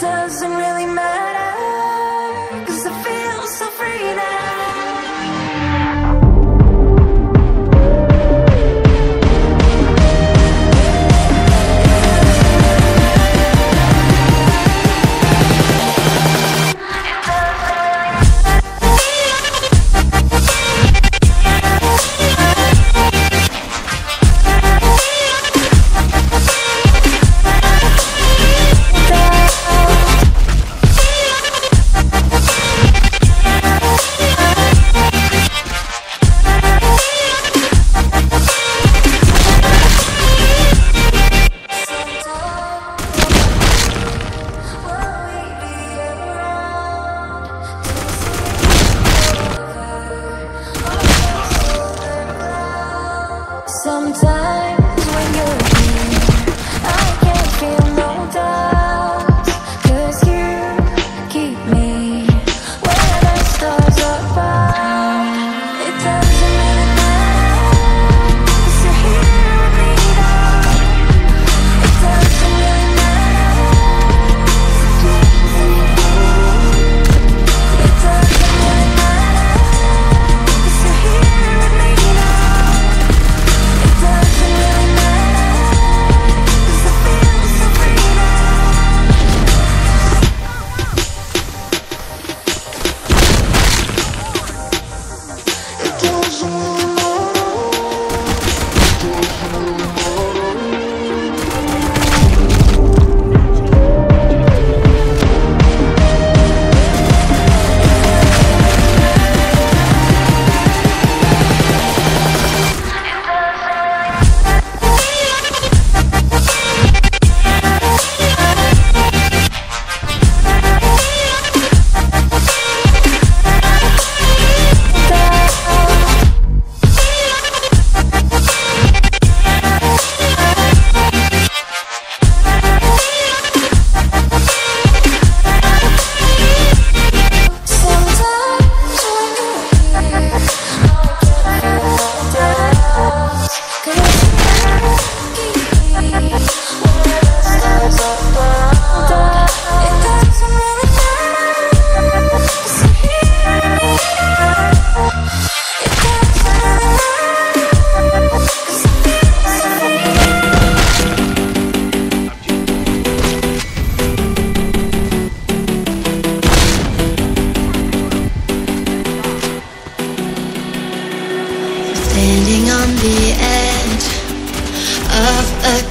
doesn't really matter. Sometimes